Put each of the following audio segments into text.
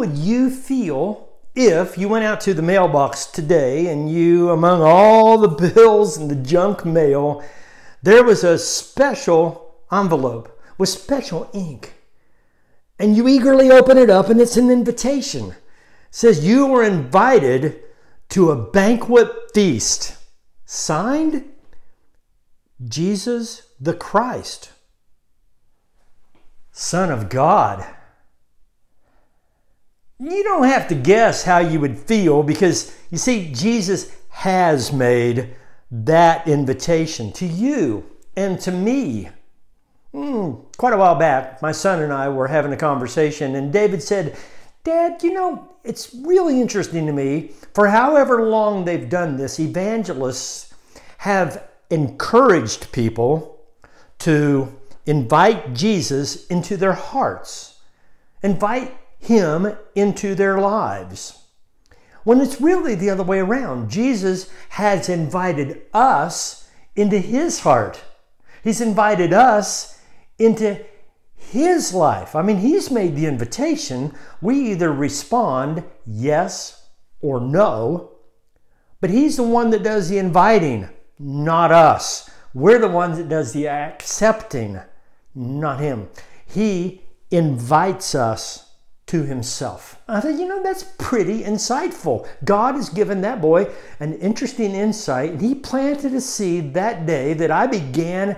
Would you feel if you went out to the mailbox today and you, among all the bills and the junk mail, there was a special envelope with special ink? And you eagerly open it up and it's an invitation. It says you were invited to a banquet feast. Signed Jesus the Christ, Son of God. You don't have to guess how you would feel because you see, Jesus has made that invitation to you and to me. Mm, quite a while back, my son and I were having a conversation, and David said, Dad, you know, it's really interesting to me. For however long they've done this, evangelists have encouraged people to invite Jesus into their hearts, invite him into their lives. When it's really the other way around, Jesus has invited us into his heart. He's invited us into his life. I mean, he's made the invitation. We either respond yes or no, but he's the one that does the inviting, not us. We're the ones that does the accepting, not him. He invites us to himself. I thought, you know, that's pretty insightful. God has given that boy an interesting insight, and he planted a seed that day that I began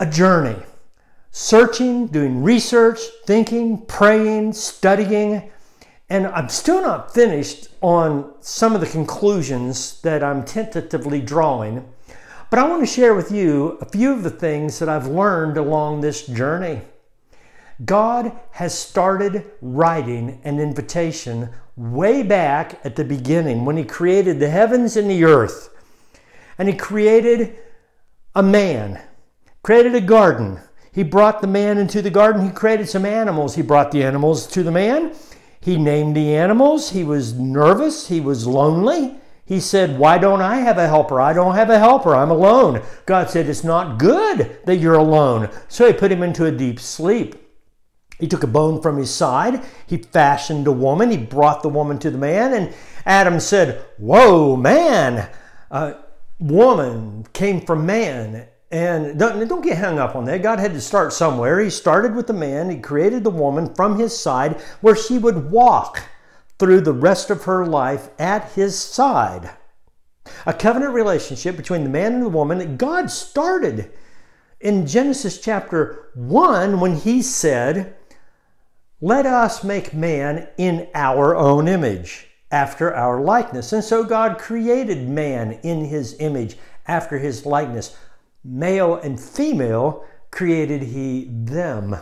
a journey searching, doing research, thinking, praying, studying, and I'm still not finished on some of the conclusions that I'm tentatively drawing. But I want to share with you a few of the things that I've learned along this journey. God has started writing an invitation way back at the beginning when He created the heavens and the earth. And He created a man, created a garden, he brought the man into the garden. He created some animals. He brought the animals to the man. He named the animals. He was nervous. He was lonely. He said, Why don't I have a helper? I don't have a helper. I'm alone. God said, It's not good that you're alone. So he put him into a deep sleep. He took a bone from his side. He fashioned a woman. He brought the woman to the man. And Adam said, Whoa, man! Uh, woman came from man and don't, don't get hung up on that. God had to start somewhere. He started with the man, He created the woman from his side where she would walk through the rest of her life at his side. A covenant relationship between the man and the woman that God started in Genesis chapter 1 when he said, Let us make man in our own image, after our likeness. And so God created man in his image, after his likeness male and female created he them.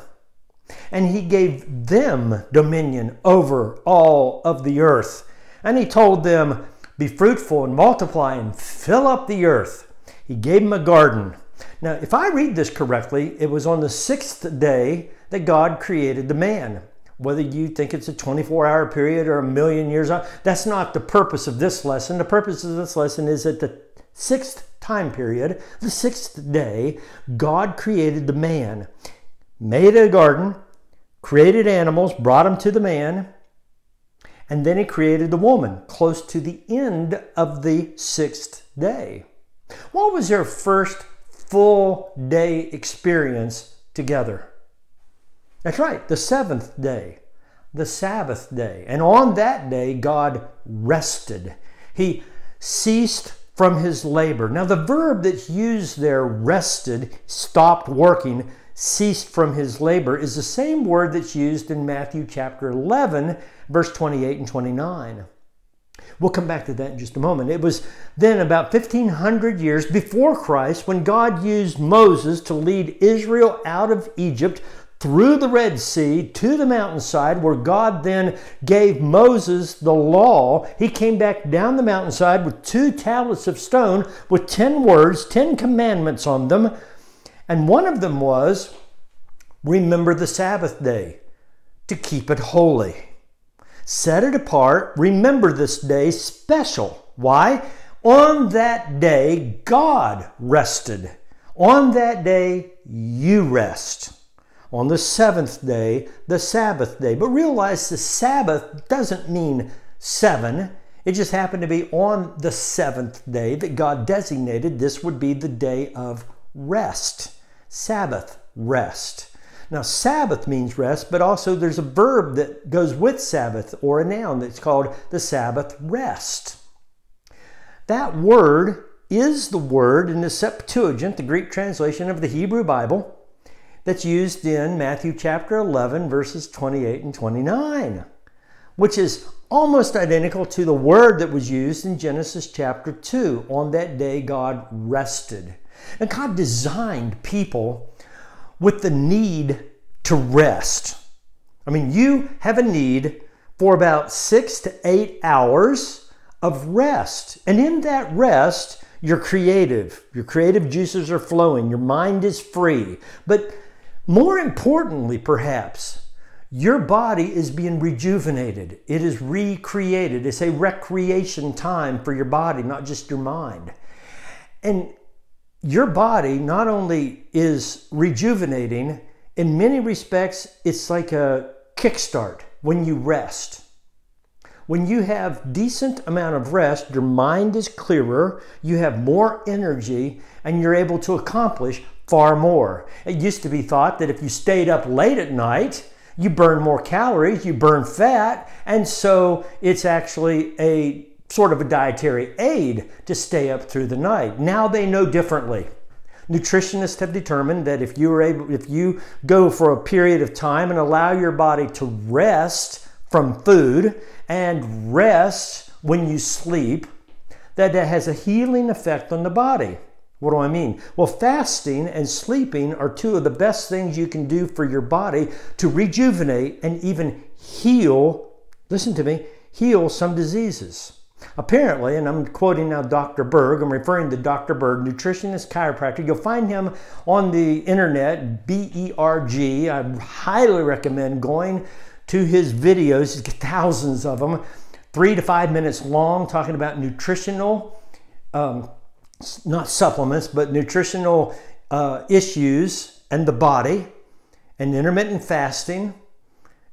And he gave them dominion over all of the earth. And he told them, Be fruitful and multiply and fill up the earth. He gave them a garden. Now, if I read this correctly, it was on the sixth day that God created the man. Whether you think it's a 24 hour period or a million years that's not the purpose of this lesson. The purpose of this lesson is that the sixth time period, the sixth day, God created the man, made a garden, created animals, brought them to the man, and then he created the woman close to the end of the sixth day. What was their first full day experience together? That's right, the seventh day, the Sabbath day. And on that day, God rested. He ceased from his labor. Now, the verb that's used there, rested, stopped working, ceased from his labor, is the same word that's used in Matthew chapter 11, verse 28 and 29. We'll come back to that in just a moment. It was then about 1500 years before Christ when God used Moses to lead Israel out of Egypt through the Red Sea to the mountainside where God then gave Moses the law. He came back down the mountainside with two tablets of stone with 10 words, 10 commandments on them. And one of them was, Remember the Sabbath day to keep it holy. Set it apart. Remember this day special. Why? On that day, God rested. On that day, you rest. On the seventh day, the Sabbath day. But realize the Sabbath doesn't mean seven. It just happened to be on the seventh day that God designated this would be the day of rest. Sabbath, rest. Now, Sabbath means rest, but also there's a verb that goes with Sabbath or a noun that's called the Sabbath rest. That word is the word in the Septuagint, the Greek translation of the Hebrew Bible, that's used in Matthew chapter 11, verses 28 and 29, which is almost identical to the word that was used in Genesis chapter 2. On that day, God rested. And God designed people with the need to rest. I mean, you have a need for about six to eight hours of rest. And in that rest, you're creative. Your creative juices are flowing. Your mind is free. But more importantly, perhaps, your body is being rejuvenated. It is recreated. It's a recreation time for your body, not just your mind. And your body not only is rejuvenating, in many respects, it's like a kickstart when you rest. When you have decent amount of rest, your mind is clearer, you have more energy, and you're able to accomplish far more. It used to be thought that if you stayed up late at night, you burn more calories, you burn fat, and so it's actually a sort of a dietary aid to stay up through the night. Now they know differently. Nutritionists have determined that if you are able, if you go for a period of time and allow your body to rest from food and rest when you sleep, that that has a healing effect on the body. What do I mean? Well, fasting and sleeping are two of the best things you can do for your body to rejuvenate and even heal, listen to me, heal some diseases. Apparently, and I'm quoting now Dr. Berg, I'm referring to Dr. Berg, nutritionist chiropractor. You'll find him on the internet, B E R G. I highly recommend going to his videos, he's got thousands of them, three to five minutes long, talking about nutritional, um, not supplements, but nutritional uh, issues and the body and intermittent fasting.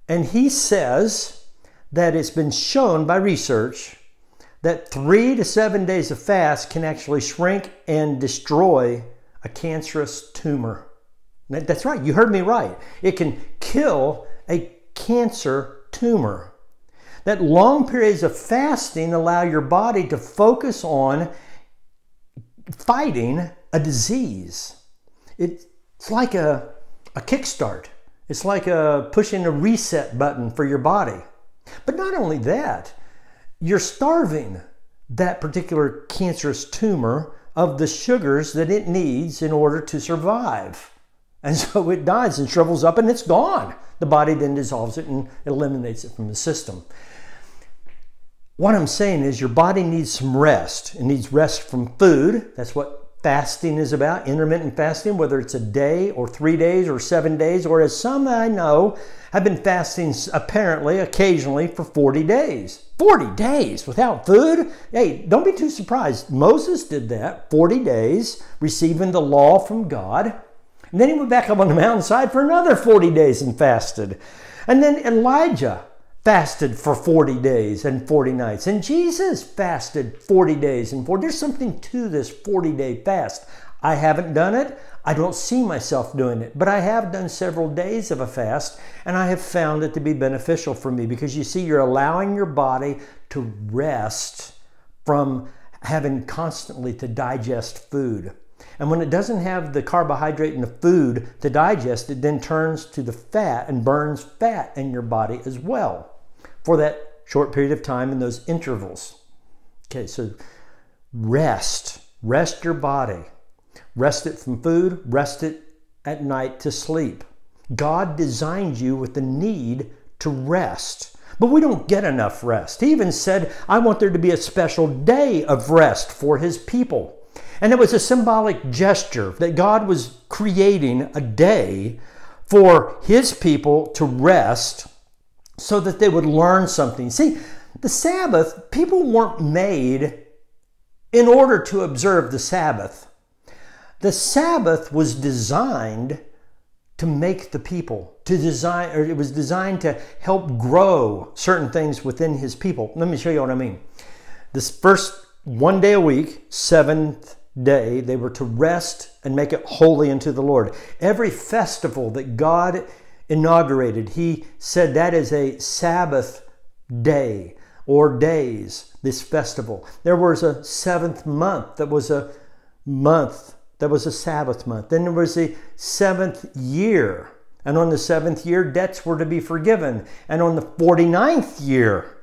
And he says that it's been shown by research that three to seven days of fast can actually shrink and destroy a cancerous tumor. That's right, you heard me right. It can kill a cancer tumor. That long periods of fasting allow your body to focus on fighting a disease. It's like a, a kickstart. It's like a pushing a reset button for your body. But not only that, you're starving that particular cancerous tumor of the sugars that it needs in order to survive. And so it dies and shrivels up and it's gone. The body then dissolves it and eliminates it from the system. What I'm saying is your body needs some rest. It needs rest from food. That's what fasting is about, intermittent fasting, whether it's a day or three days or seven days, or as some I know have been fasting apparently occasionally for 40 days. 40 days without food? Hey, don't be too surprised. Moses did that 40 days, receiving the law from God. And then he went back up on the mountainside for another 40 days and fasted. And then Elijah fasted for 40 days and 40 nights. And Jesus fasted 40 days and 40. There's something to this 40 day fast. I haven't done it. I don't see myself doing it, but I have done several days of a fast and I have found it to be beneficial for me because you see, you're allowing your body to rest from having constantly to digest food. And when it doesn't have the carbohydrate in the food to digest, it then turns to the fat and burns fat in your body as well for that short period of time in those intervals. Okay, so rest. Rest your body. Rest it from food, rest it at night to sleep. God designed you with the need to rest. But we don't get enough rest. He even said, I want there to be a special day of rest for his people. And it was a symbolic gesture that God was creating a day for his people to rest so that they would learn something. See, the Sabbath, people weren't made in order to observe the Sabbath. The Sabbath was designed to make the people, to design, or it was designed to help grow certain things within his people. Let me show you what I mean. This first one day a week, seventh day, they were to rest and make it holy unto the Lord. Every festival that God inaugurated, he said that is a Sabbath day or days, this festival. There was a seventh month that was a month that was a Sabbath month. Then there was the seventh year. And on the seventh year, debts were to be forgiven. And on the 49th year,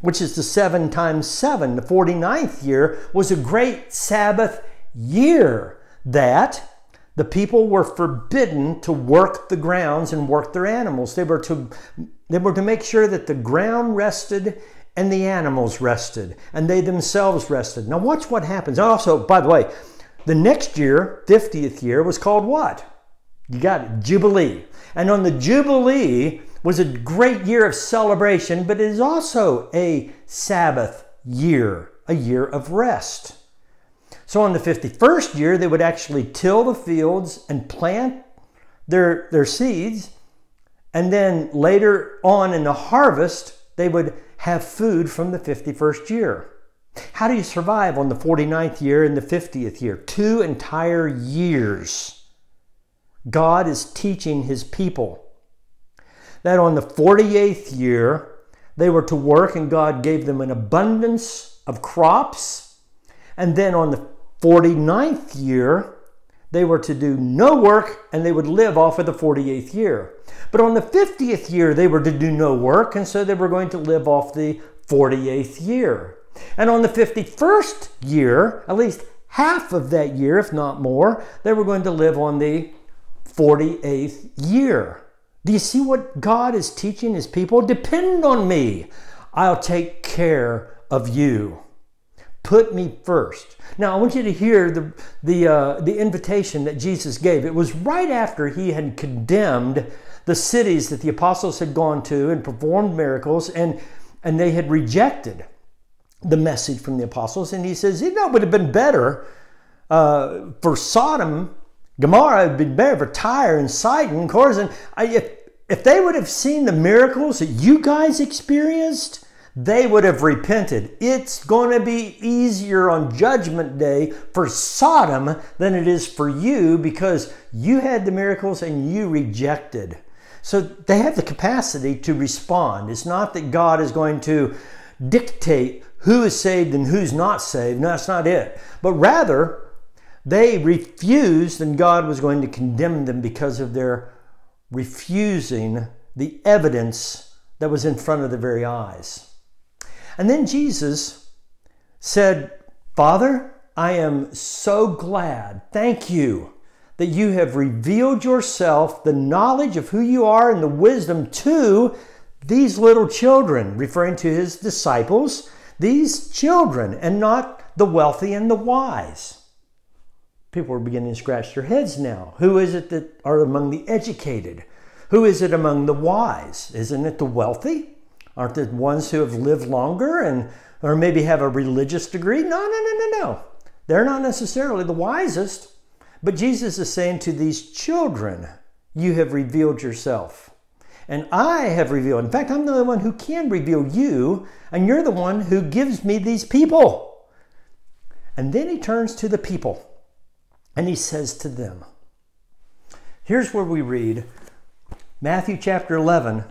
which is the seven times seven, the 49th year was a great Sabbath year that the people were forbidden to work the grounds and work their animals. They were to, they were to make sure that the ground rested and the animals rested and they themselves rested. Now, watch what happens. Also, by the way, the next year, 50th year, was called what? You got it, Jubilee. And on the Jubilee was a great year of celebration, but it is also a Sabbath year, a year of rest. So on the 51st year, they would actually till the fields and plant their, their seeds. And then later on in the harvest, they would have food from the 51st year. How do you survive on the 49th year and the 50th year? Two entire years. God is teaching his people that on the 48th year, they were to work and God gave them an abundance of crops. And then on the 49th year, they were to do no work and they would live off of the 48th year. But on the 50th year, they were to do no work, and so they were going to live off the 48th year. And on the 51st year, at least half of that year, if not more, they were going to live on the 48th year. Do you see what God is teaching his people? Depend on me. I'll take care of you. Put me first. Now, I want you to hear the, the, uh, the invitation that Jesus gave. It was right after he had condemned the cities that the apostles had gone to and performed miracles, and, and they had rejected the message from the apostles. And he says, you know, it would have been better uh, for Sodom, Gomorrah, it would be better for Tyre and Sidon, Chorazin. I, if, if they would have seen the miracles that you guys experienced, they would have repented. It's going to be easier on Judgment Day for Sodom than it is for you because you had the miracles and you rejected. So they have the capacity to respond. It's not that God is going to dictate who is saved and who's not saved. No, that's not it. But rather, they refused, and God was going to condemn them because of their refusing the evidence that was in front of their very eyes. And then Jesus said, Father, I am so glad, thank you, that you have revealed yourself, the knowledge of who you are, and the wisdom to these little children, referring to his disciples these children and not the wealthy and the wise. People are beginning to scratch their heads now. Who is it that are among the educated? Who is it among the wise? Isn't it the wealthy? Aren't the ones who have lived longer and or maybe have a religious degree? No, no, no, no, no. They're not necessarily the wisest. But Jesus is saying to these children, You have revealed yourself. And I have revealed. In fact, I'm the one who can reveal you, and you're the one who gives me these people. And then he turns to the people and he says to them, Here's where we read Matthew chapter 11,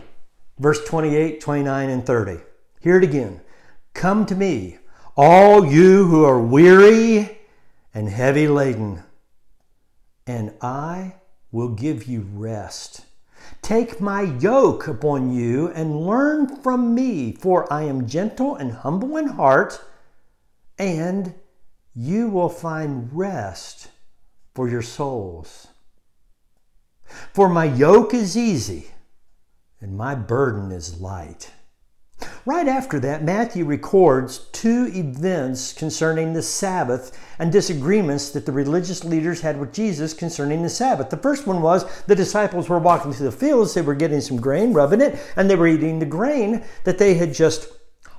verse 28, 29, and 30. Hear it again. Come to me, all you who are weary and heavy laden, and I will give you rest. Take my yoke upon you and learn from me, for I am gentle and humble in heart, and you will find rest for your souls. For my yoke is easy and my burden is light. Right after that, Matthew records two events concerning the Sabbath and disagreements that the religious leaders had with Jesus concerning the Sabbath. The first one was the disciples were walking through the fields, they were getting some grain, rubbing it, and they were eating the grain that they had just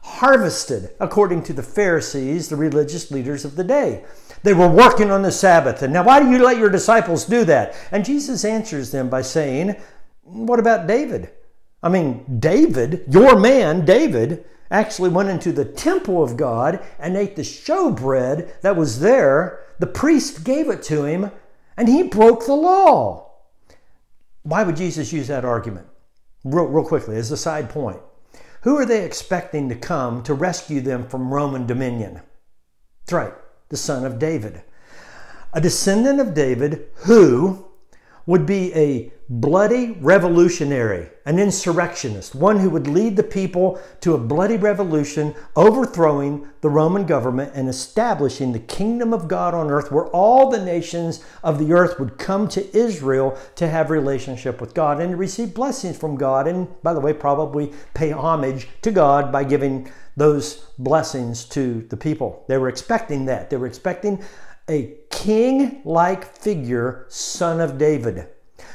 harvested, according to the Pharisees, the religious leaders of the day. They were working on the Sabbath. And now, why do you let your disciples do that? And Jesus answers them by saying, What about David? I mean, David, your man, David, actually went into the temple of God and ate the showbread that was there. The priest gave it to him, and he broke the law. Why would Jesus use that argument? Real, real quickly, as a side point. Who are they expecting to come to rescue them from Roman dominion? That's right, the son of David. A descendant of David who would be a bloody revolutionary, an insurrectionist, one who would lead the people to a bloody revolution, overthrowing the Roman government and establishing the kingdom of God on earth, where all the nations of the earth would come to Israel to have relationship with God and to receive blessings from God. And by the way, probably pay homage to God by giving those blessings to the people. They were expecting that. They were expecting a king like figure, son of David.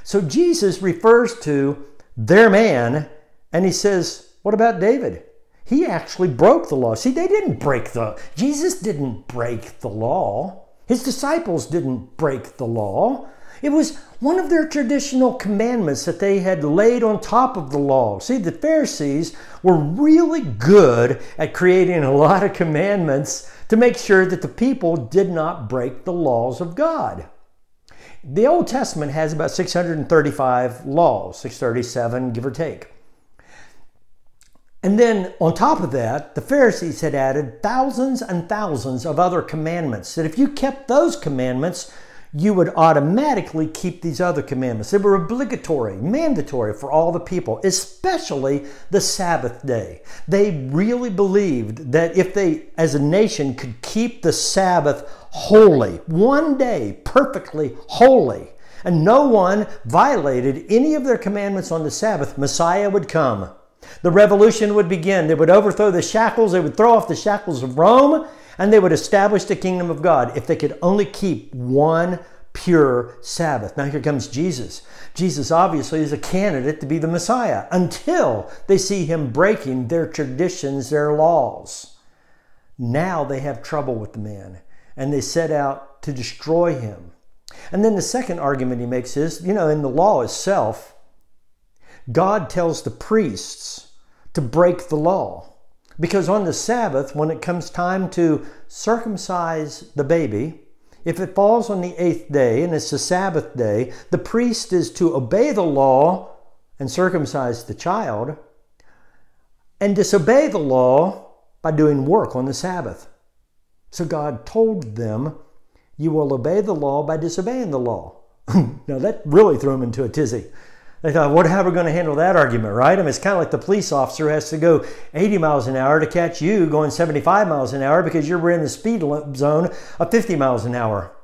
So Jesus refers to their man and he says, What about David? He actually broke the law. See, they didn't break the, Jesus didn't break the law. His disciples didn't break the law. It was one of their traditional commandments that they had laid on top of the law. See, the Pharisees were really good at creating a lot of commandments to make sure that the people did not break the laws of God. The Old Testament has about 635 laws, 637, give or take. And then on top of that, the Pharisees had added thousands and thousands of other commandments that if you kept those commandments, you would automatically keep these other commandments. They were obligatory, mandatory for all the people, especially the Sabbath day. They really believed that if they, as a nation, could keep the Sabbath holy, one day perfectly holy, and no one violated any of their commandments on the Sabbath, Messiah would come. The revolution would begin. They would overthrow the shackles, they would throw off the shackles of Rome, and they would establish the kingdom of God if they could only keep one pure Sabbath. Now here comes Jesus. Jesus obviously is a candidate to be the Messiah until they see him breaking their traditions, their laws. Now they have trouble with the man and they set out to destroy him. And then the second argument he makes is you know, in the law itself, God tells the priests to break the law. Because on the Sabbath, when it comes time to circumcise the baby, if it falls on the eighth day and it's a Sabbath day, the priest is to obey the law and circumcise the child and disobey the law by doing work on the Sabbath. So God told them, You will obey the law by disobeying the law. now that really threw them into a tizzy. They thought, what, how are we going to handle that argument, right? I mean, it's kind of like the police officer has to go 80 miles an hour to catch you going 75 miles an hour because you're in the speed zone of 50 miles an hour.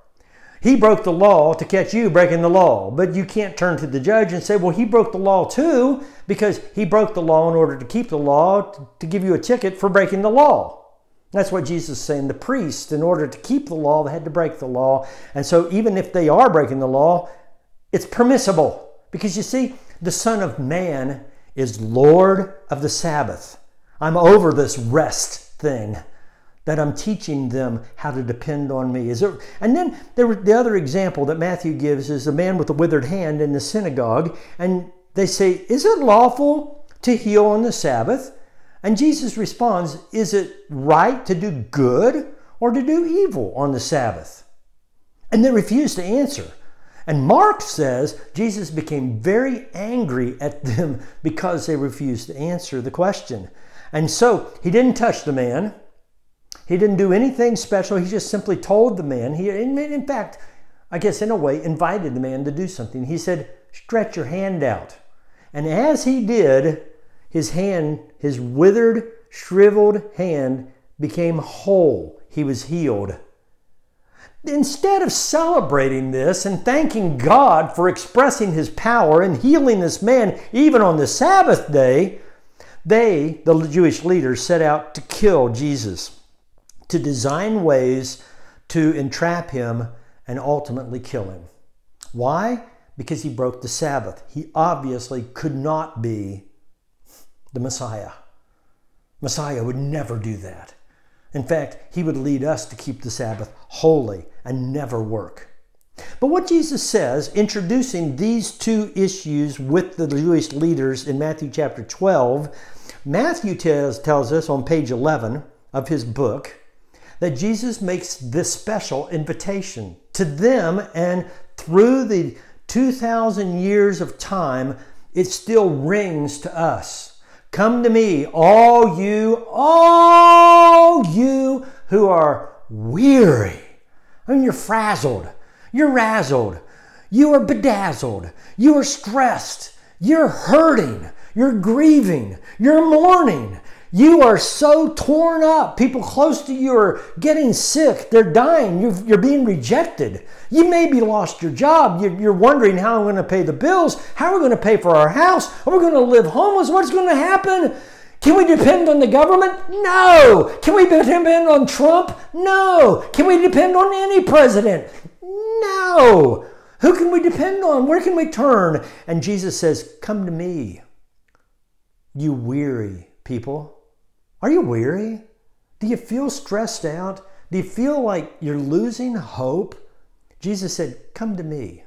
He broke the law to catch you breaking the law, but you can't turn to the judge and say, well, he broke the law too because he broke the law in order to keep the law to give you a ticket for breaking the law. That's what Jesus is saying. The priest, in order to keep the law, they had to break the law. And so, even if they are breaking the law, it's permissible. Because you see, the Son of Man is Lord of the Sabbath. I'm over this rest thing that I'm teaching them how to depend on me. Is there, and then there, the other example that Matthew gives is the man with the withered hand in the synagogue. And they say, Is it lawful to heal on the Sabbath? And Jesus responds, Is it right to do good or to do evil on the Sabbath? And they refuse to answer. And Mark says Jesus became very angry at them because they refused to answer the question. And so he didn't touch the man. He didn't do anything special. He just simply told the man. He, in fact, I guess in a way, invited the man to do something. He said, Stretch your hand out. And as he did, his hand, his withered, shriveled hand, became whole. He was healed. Instead of celebrating this and thanking God for expressing his power and healing this man even on the Sabbath day, they, the Jewish leaders, set out to kill Jesus, to design ways to entrap him and ultimately kill him. Why? Because he broke the Sabbath. He obviously could not be the Messiah. Messiah would never do that. In fact, he would lead us to keep the Sabbath holy and never work. But what Jesus says, introducing these two issues with the Jewish leaders in Matthew chapter 12, Matthew tells, tells us on page 11 of his book that Jesus makes this special invitation to them, and through the 2,000 years of time, it still rings to us. Come to me, all you, all you who are weary. I mean, you're frazzled, you're razzled, you are bedazzled, you are stressed, you're hurting, you're grieving, you're mourning, you are so torn up. People close to you are getting sick. They're dying. you are being rejected. You maybe lost your job. You're, you're wondering how I'm going to pay the bills. How are we going to pay for our house? Are we going to live homeless? What's going to happen? Can we depend on the government? No. Can we depend on Trump? No. Can we depend on any president? No. Who can we depend on? Where can we turn? And Jesus says, Come to me, you weary people are you weary? Do you feel stressed out? Do you feel like you're losing hope? Jesus said, Come to me.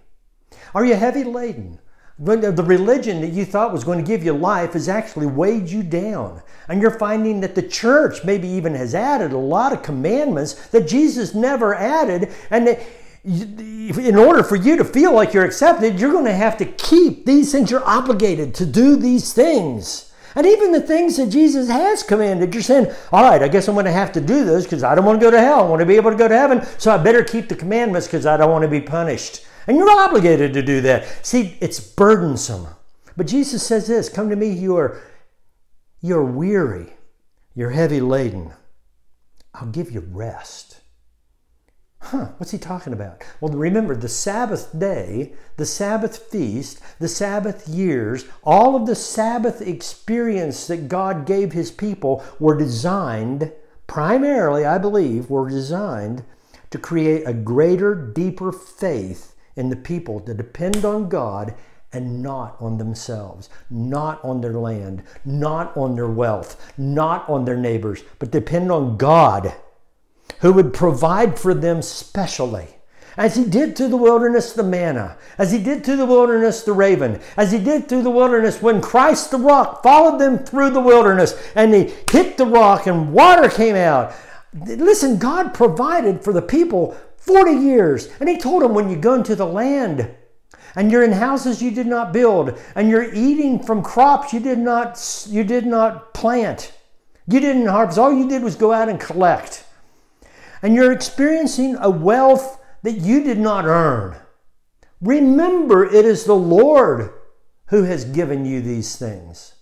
Are you heavy laden? The religion that you thought was going to give you life has actually weighed you down. And you're finding that the church maybe even has added a lot of commandments that Jesus never added. And that in order for you to feel like you're accepted, you're going to have to keep these things. You're obligated to do these things. And even the things that Jesus has commanded, you're saying, all right, I guess I'm going to have to do this because I don't want to go to hell. I want to be able to go to heaven, so I better keep the commandments because I don't want to be punished. And you're obligated to do that. See, it's burdensome. But Jesus says this Come to me, you are, you're weary, you're heavy laden. I'll give you rest. Huh, what's he talking about? Well, remember the Sabbath day, the Sabbath feast, the Sabbath years, all of the Sabbath experience that God gave his people were designed, primarily, I believe, were designed to create a greater, deeper faith in the people to depend on God and not on themselves, not on their land, not on their wealth, not on their neighbors, but depend on God who would provide for them specially. As he did through the wilderness the manna, as he did through the wilderness the raven, as he did through the wilderness when Christ the rock followed them through the wilderness and he hit the rock and water came out. Listen, God provided for the people 40 years. And he told them when you go into the land and you're in houses you did not build and you're eating from crops you did not you did not plant. You didn't harvest. All you did was go out and collect and you're experiencing a wealth that you did not earn. Remember, it is the Lord who has given you these things.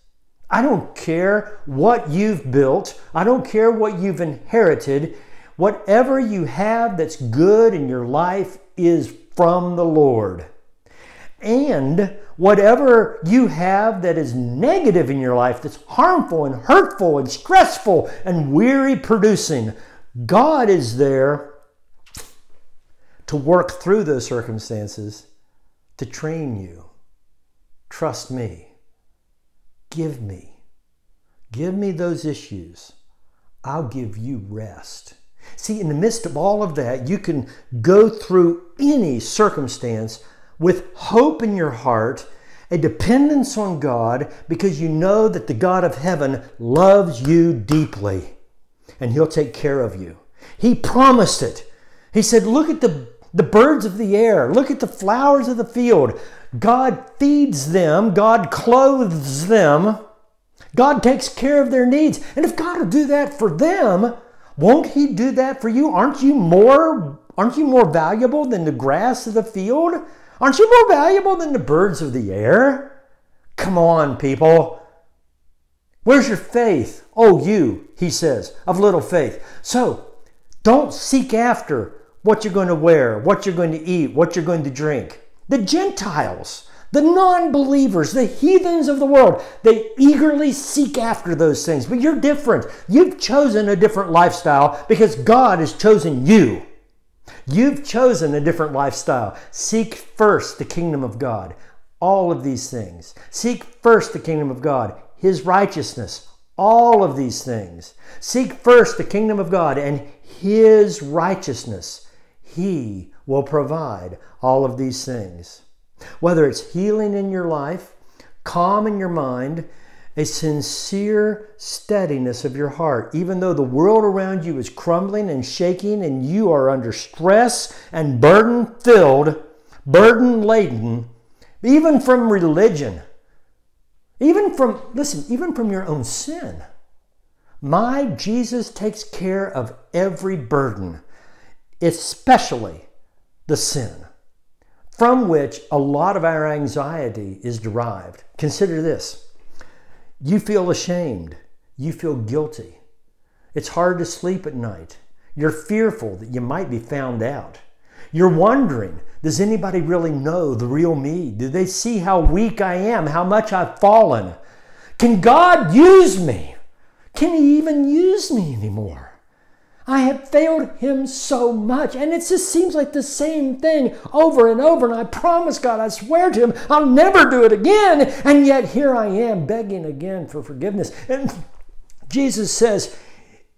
I don't care what you've built, I don't care what you've inherited. Whatever you have that's good in your life is from the Lord. And whatever you have that is negative in your life, that's harmful and hurtful and stressful and weary producing, God is there to work through those circumstances to train you. Trust me. Give me. Give me those issues. I'll give you rest. See, in the midst of all of that, you can go through any circumstance with hope in your heart, a dependence on God, because you know that the God of heaven loves you deeply and He'll take care of you. He promised it. He said, Look at the, the birds of the air, look at the flowers of the field. God feeds them, God clothes them, God takes care of their needs. And if God will do that for them, won't He do that for you? Aren't you more, aren't you more valuable than the grass of the field? Aren't you more valuable than the birds of the air? Come on, people. Where's your faith? Oh, you, he says, of little faith. So don't seek after what you're going to wear, what you're going to eat, what you're going to drink. The Gentiles, the non believers, the heathens of the world, they eagerly seek after those things. But you're different. You've chosen a different lifestyle because God has chosen you. You've chosen a different lifestyle. Seek first the kingdom of God. All of these things. Seek first the kingdom of God his righteousness. All of these things. Seek first the kingdom of God and his righteousness. He will provide all of these things. Whether it's healing in your life, calm in your mind, a sincere steadiness of your heart, even though the world around you is crumbling and shaking and you are under stress and burden filled, burden laden, even from religion, even from, listen, even from your own sin. My Jesus takes care of every burden, especially the sin, from which a lot of our anxiety is derived. Consider this you feel ashamed, you feel guilty. It's hard to sleep at night. You're fearful that you might be found out. You're wondering, does anybody really know the real me? Do they see how weak I am, how much I've fallen? Can God use me? Can He even use me anymore? I have failed Him so much, and it just seems like the same thing over and over. And I promise God, I swear to Him, I'll never do it again. And yet here I am begging again for forgiveness. And Jesus says,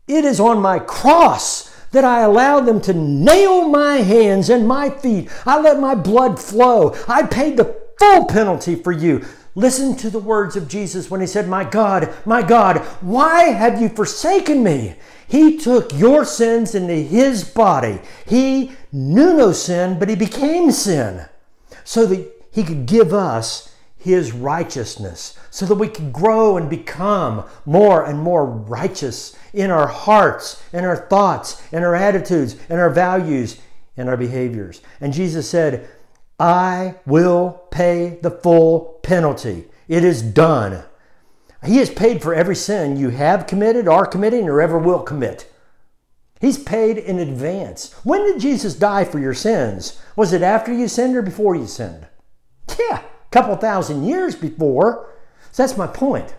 It is on my cross that I allow them to nail my hands and my feet. I let my blood flow. I paid the full penalty for you. Listen to the words of Jesus when he said, My God, my God, why have you forsaken me? He took your sins into his body. He knew no sin, but he became sin so that he could give us his righteousness, so that we could grow and become more and more righteous in our hearts, in our thoughts, in our attitudes, in our values, in our behaviors. And Jesus said, I will pay the full penalty. It is done. He has paid for every sin you have committed, are committing, or ever will commit. He's paid in advance. When did Jesus die for your sins? Was it after you sinned or before you sinned? Yeah, a couple thousand years before. So that's my point.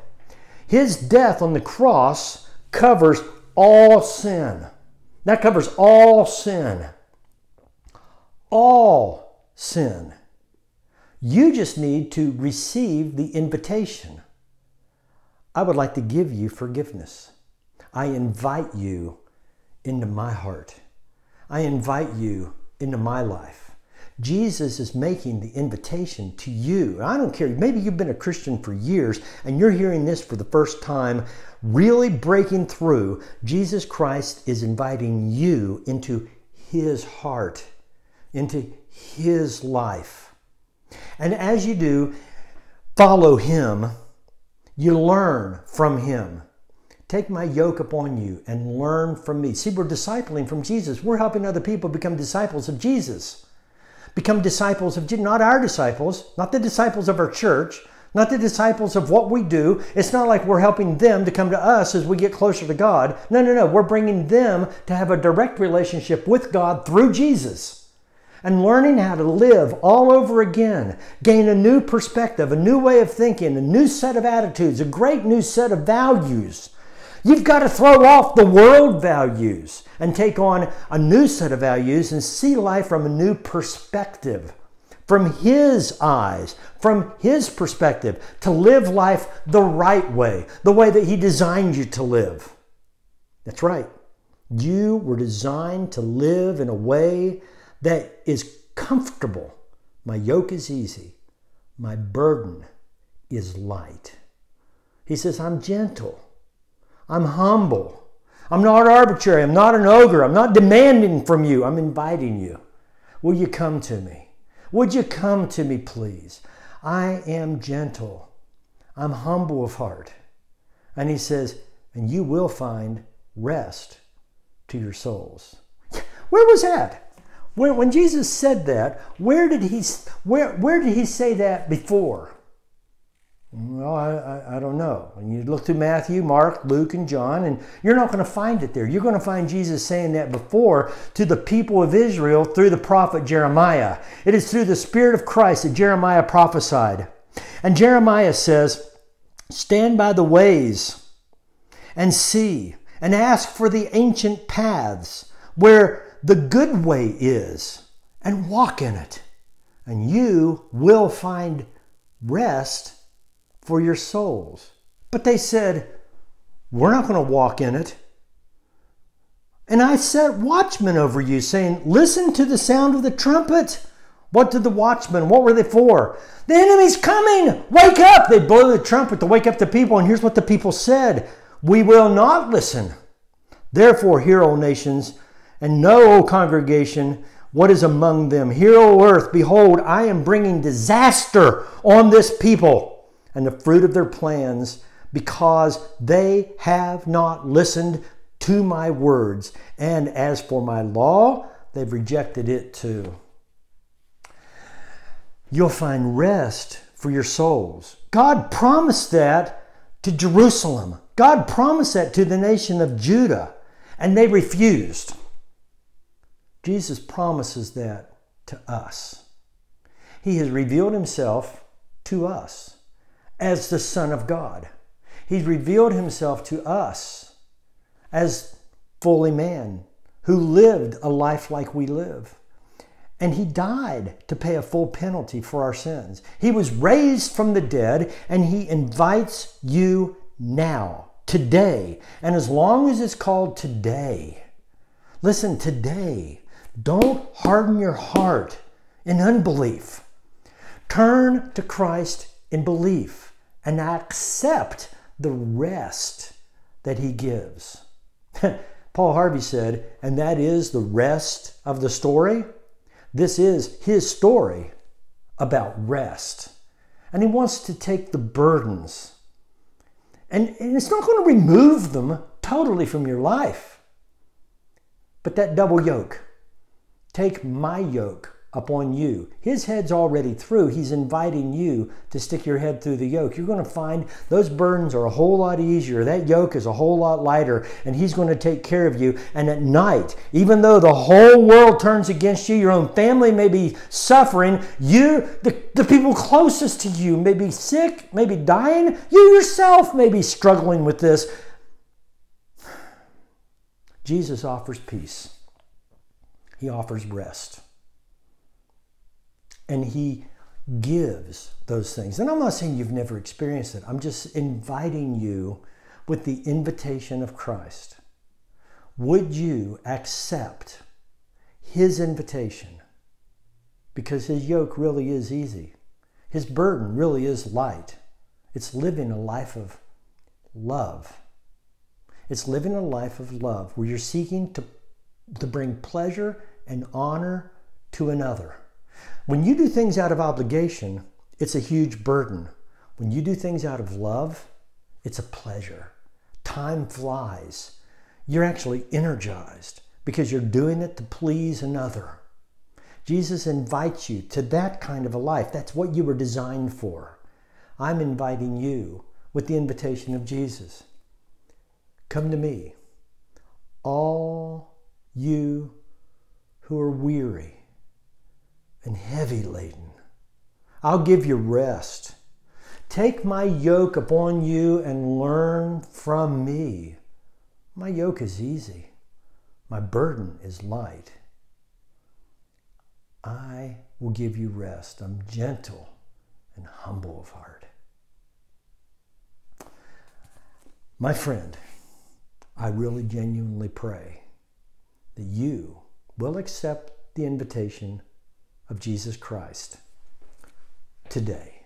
His death on the cross covers all sin. That covers all sin. All sin. You just need to receive the invitation. I would like to give you forgiveness. I invite you into my heart. I invite you into my life. Jesus is making the invitation to you. I don't care, maybe you've been a Christian for years and you're hearing this for the first time, really breaking through. Jesus Christ is inviting you into his heart, into his life. And as you do, follow him you learn from him. Take my yoke upon you and learn from me. See, we're discipling from Jesus. We're helping other people become disciples of Jesus. Become disciples of Jesus, not our disciples, not the disciples of our church, not the disciples of what we do. It's not like we're helping them to come to us as we get closer to God. No, no, no. We're bringing them to have a direct relationship with God through Jesus and learning how to live all over again, gain a new perspective, a new way of thinking, a new set of attitudes, a great new set of values. You've got to throw off the world values and take on a new set of values and see life from a new perspective, from His eyes, from His perspective, to live life the right way, the way that He designed you to live. That's right. You were designed to live in a way that is comfortable. My yoke is easy. My burden is light. He says, I'm gentle. I'm humble. I'm not arbitrary. I'm not an ogre. I'm not demanding from you. I'm inviting you. Will you come to me? Would you come to me, please? I am gentle. I'm humble of heart. And he says, and you will find rest to your souls. Where was that? When, Jesus said that, where did he, where, where did he say that before? Well, I, I, I, don't know. And you look through Matthew, Mark, Luke, and John, and you're not going to find it there. You're going to find Jesus saying that before to the people of Israel through the prophet Jeremiah. It is through the Spirit of Christ that Jeremiah prophesied. And Jeremiah says, Stand by the ways and see, and ask for the ancient paths where the good way is and walk in it. And you will find rest for your souls. But they said, We're not going to walk in it. And I set watchmen over you, saying, Listen to the sound of the trumpet. What did the watchmen, what were they for? The enemy's coming! Wake up! They blow the trumpet to wake up the people, and here's what the people said We will not listen. Therefore, hear, O nations, and know, O congregation, what is among them. Hear, O earth, behold, I am bringing disaster on this people and the fruit of their plans, because they have not listened to my words. And as for my law, they've rejected it too. You'll find rest for your souls. God promised that to Jerusalem. God promised that to the nation of Judah, and they refused. Jesus promises that to us. He has revealed himself to us as the Son of God. He's revealed himself to us as fully man who lived a life like we live. And he died to pay a full penalty for our sins. He was raised from the dead, and he invites you now, today. And as long as it's called today, listen, today, don't harden your heart in unbelief. Turn to Christ in belief and accept the rest that he gives. Paul Harvey said, and that is the rest of the story. This is his story about rest. And he wants to take the burdens, and, and it's not going to remove them totally from your life, but that double yoke. Take my yoke upon you. His head's already through. He's inviting you to stick your head through the yoke. You're going to find those burdens are a whole lot easier. That yoke is a whole lot lighter, and He's going to take care of you. And at night, even though the whole world turns against you, your own family may be suffering, you, the, the people closest to you, may be sick, maybe dying, you yourself may be struggling with this. Jesus offers peace. He offers rest and He gives those things. And I'm not saying you've never experienced it, I'm just inviting you with the invitation of Christ. Would you accept His invitation? Because His yoke really is easy, His burden really is light. It's living a life of love. It's living a life of love where you're seeking to, to bring pleasure and honor to another. When you do things out of obligation, it's a huge burden. When you do things out of love, it's a pleasure. Time flies. You're actually energized because you're doing it to please another. Jesus invites you to that kind of a life. That's what you were designed for. I'm inviting you with the invitation of Jesus. Come to me, all you who are weary and heavy laden. I'll give you rest. Take my yoke upon you and learn from me. My yoke is easy, my burden is light. I will give you rest. I'm gentle and humble of heart. My friend, I really genuinely pray that you will accept the invitation of Jesus Christ today.